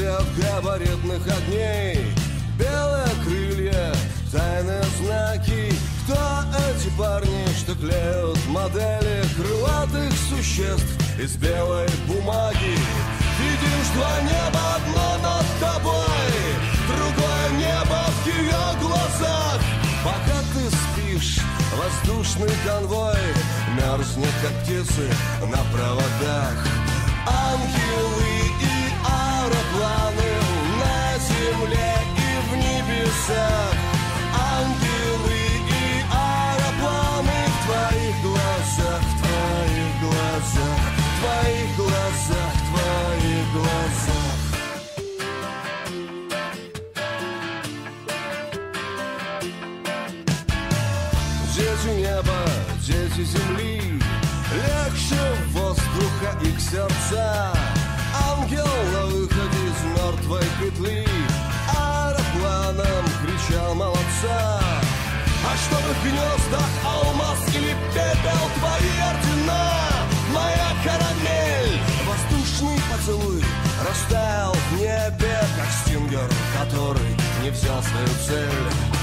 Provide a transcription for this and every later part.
ряд габаритных огней. Белые крылья, тайные знаки. Кто эти парни, что клеют модели Крылатых существ из белой бумаги? Видишь два неба, одно над тобой Другое небо в ее глазах. Пока ты спишь, воздушный конвой Мерзнет, как птицы на проводах Ангелы и аэропланы твоих глазах, твоих глазах, твоих глазах, твоих глазах. Дети неба, дети земли Легче молодца А что в их гнездах алмаз или пепел Твои ордена, моя карамель Воздушный поцелуй растаял в небе Как стингер, который не взял свою цель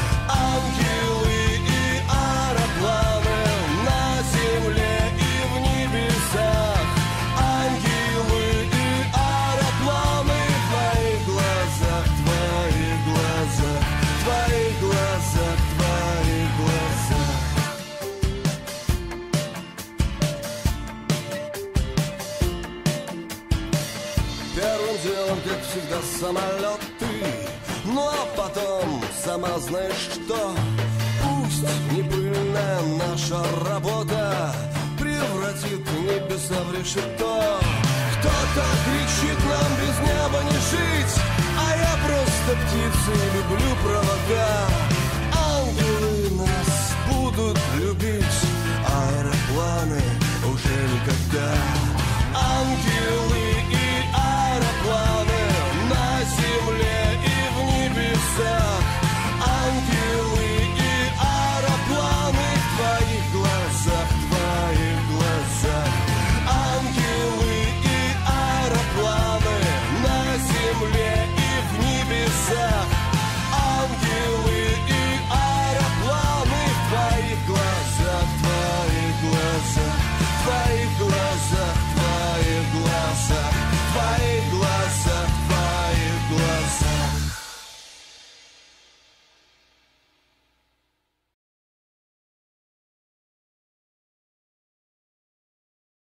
летел, как всегда, самолет ты Ну а потом, сама знаешь что Пусть непыльная наша работа Превратит небеса в решето. Кто-то кричит нам без неба не жить А я просто птицы люблю провода.